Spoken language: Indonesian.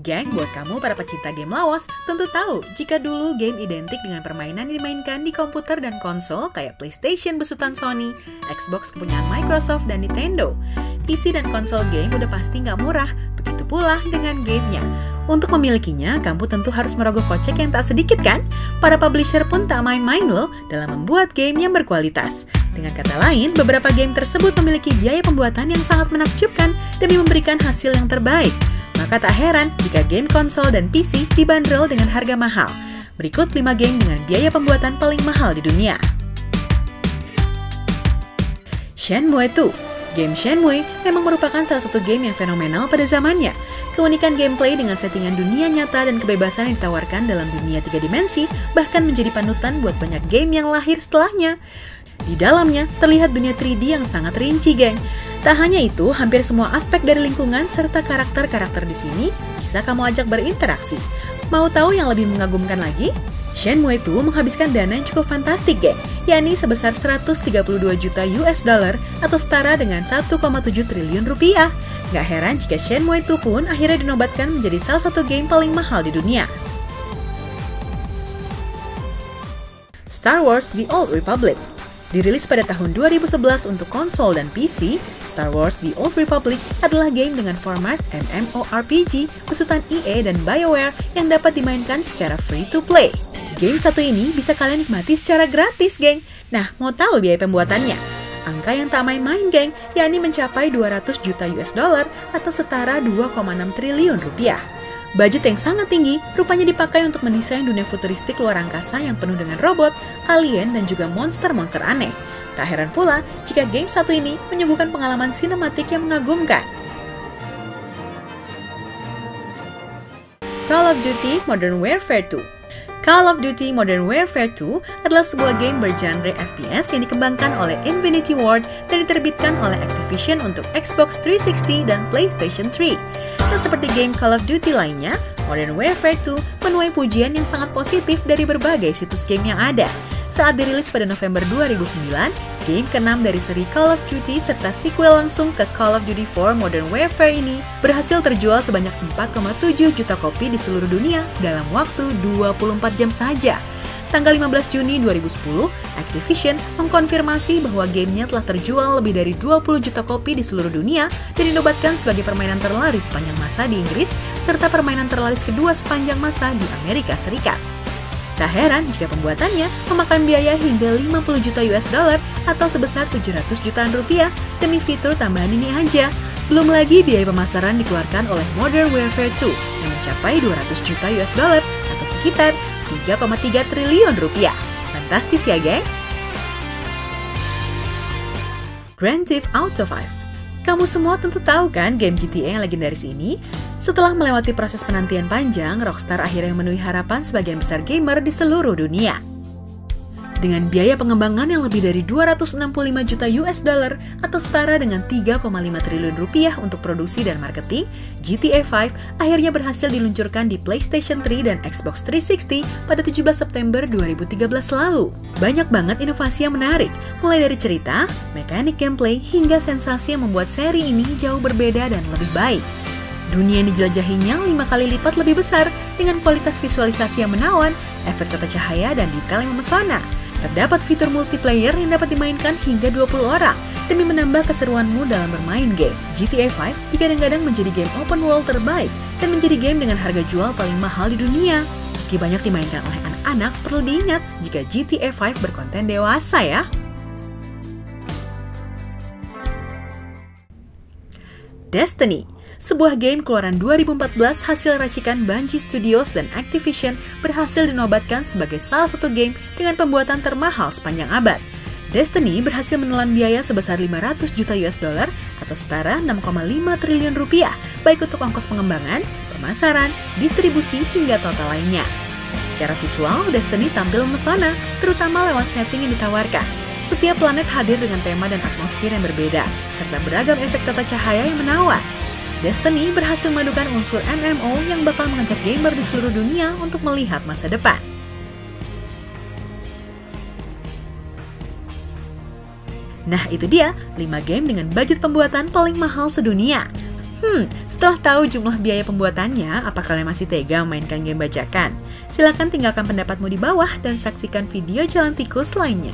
Geng, buat kamu para pecinta game lawas, tentu tahu jika dulu game identik dengan permainan yang dimainkan di komputer dan konsol kayak PlayStation besutan Sony, Xbox kepunyaan Microsoft dan Nintendo. PC dan konsol game udah pasti nggak murah, begitu pula dengan gamenya. Untuk memilikinya, kamu tentu harus merogoh kocek yang tak sedikit kan? Para publisher pun tak main-main loh dalam membuat game yang berkualitas. Dengan kata lain, beberapa game tersebut memiliki biaya pembuatan yang sangat menakjubkan demi memberikan hasil yang terbaik. Maka tak heran jika game konsol dan PC dibanderol dengan harga mahal. Berikut 5 game dengan biaya pembuatan paling mahal di dunia. Shenmue 2 Game Shenmue memang merupakan salah satu game yang fenomenal pada zamannya. Keunikan gameplay dengan settingan dunia nyata dan kebebasan yang ditawarkan dalam dunia tiga dimensi bahkan menjadi panutan buat banyak game yang lahir setelahnya. Di dalamnya terlihat dunia 3D yang sangat rinci, geng. Tak hanya itu, hampir semua aspek dari lingkungan serta karakter-karakter di sini bisa kamu ajak berinteraksi. Mau tahu yang lebih mengagumkan lagi? Shenmue itu menghabiskan dana yang cukup fantastik, geng, yakni sebesar 132 juta US dollar atau setara dengan 1,7 triliun rupiah. Gak heran jika Shenmue itu pun akhirnya dinobatkan menjadi salah satu game paling mahal di dunia. Star Wars The Old Republic Dirilis pada tahun 2011 untuk konsol dan PC, Star Wars The Old Republic adalah game dengan format MMORPG besutan EA dan BioWare yang dapat dimainkan secara free-to-play. Game satu ini bisa kalian nikmati secara gratis, geng. Nah, mau tahu biaya pembuatannya? Angka yang tak main-main, geng, yakni mencapai 200 juta US dollar atau setara 2,6 triliun rupiah. Budget yang sangat tinggi rupanya dipakai untuk mendesain dunia futuristik luar angkasa yang penuh dengan robot, alien, dan juga monster-monster aneh. Tak heran pula jika game satu ini menyuguhkan pengalaman sinematik yang mengagumkan. Call of Duty Modern Warfare 2 Call of Duty Modern Warfare 2 adalah sebuah game bergenre FPS yang dikembangkan oleh Infinity Ward dan diterbitkan oleh Activision untuk Xbox 360 dan PlayStation 3. Dan seperti game Call of Duty lainnya, Modern Warfare 2 menuai pujian yang sangat positif dari berbagai situs game yang ada. Saat dirilis pada November 2009, game ke-6 dari seri Call of Duty serta sequel langsung ke Call of Duty 4 Modern Warfare ini berhasil terjual sebanyak 4,7 juta kopi di seluruh dunia dalam waktu 24 jam saja. Tanggal 15 Juni 2010, Activision mengkonfirmasi bahwa gamenya telah terjual lebih dari 20 juta kopi di seluruh dunia dan dinobatkan sebagai permainan terlaris sepanjang masa di Inggris serta permainan terlaris kedua sepanjang masa di Amerika Serikat. Tak heran jika pembuatannya memakan biaya hingga 50 juta US dollar atau sebesar 700 jutaan rupiah demi fitur tambahan ini aja. Belum lagi biaya pemasaran dikeluarkan oleh Modern Warfare 2 yang mencapai 200 juta US dollar atau sekitar 3,3 triliun rupiah. Fantastis ya, geng? Grand Theft Auto 5 kamu semua tentu tahu kan game GTA yang legendaris ini? Setelah melewati proses penantian panjang, Rockstar akhirnya memenuhi harapan sebagian besar gamer di seluruh dunia. Dengan biaya pengembangan yang lebih dari 265 juta US dollar atau setara dengan 3,5 triliun rupiah untuk produksi dan marketing, GTA 5 akhirnya berhasil diluncurkan di PlayStation 3 dan Xbox 360 pada 17 September 2013 lalu. Banyak banget inovasi yang menarik, mulai dari cerita, mekanik gameplay, hingga sensasi yang membuat seri ini jauh berbeda dan lebih baik. Dunia yang dijelajahinya lima kali lipat lebih besar dengan kualitas visualisasi yang menawan, efek tata cahaya, dan detail yang memesona. Terdapat fitur multiplayer yang dapat dimainkan hingga 20 orang demi menambah keseruanmu dalam bermain game. GTA 5 digadang-gadang menjadi game open world terbaik dan menjadi game dengan harga jual paling mahal di dunia. Meski banyak dimainkan oleh anak-anak, perlu diingat jika GTA 5 berkonten dewasa ya. Destiny sebuah game keluaran 2014 hasil racikan Bungie Studios dan Activision berhasil dinobatkan sebagai salah satu game dengan pembuatan termahal sepanjang abad. Destiny berhasil menelan biaya sebesar 500 juta US dollar atau setara 6,5 triliun rupiah, baik untuk ongkos pengembangan, pemasaran, distribusi, hingga total lainnya. Secara visual, Destiny tampil memesona, terutama lewat setting yang ditawarkan. Setiap planet hadir dengan tema dan atmosfer yang berbeda, serta beragam efek tata cahaya yang menawan. Destiny berhasil memadukan unsur MMO yang bakal mengajak gamer di seluruh dunia untuk melihat masa depan. Nah itu dia 5 game dengan budget pembuatan paling mahal sedunia. Hmm, setelah tahu jumlah biaya pembuatannya, apa kalian masih tega memainkan game bajakan? Silahkan tinggalkan pendapatmu di bawah dan saksikan video jalan tikus lainnya.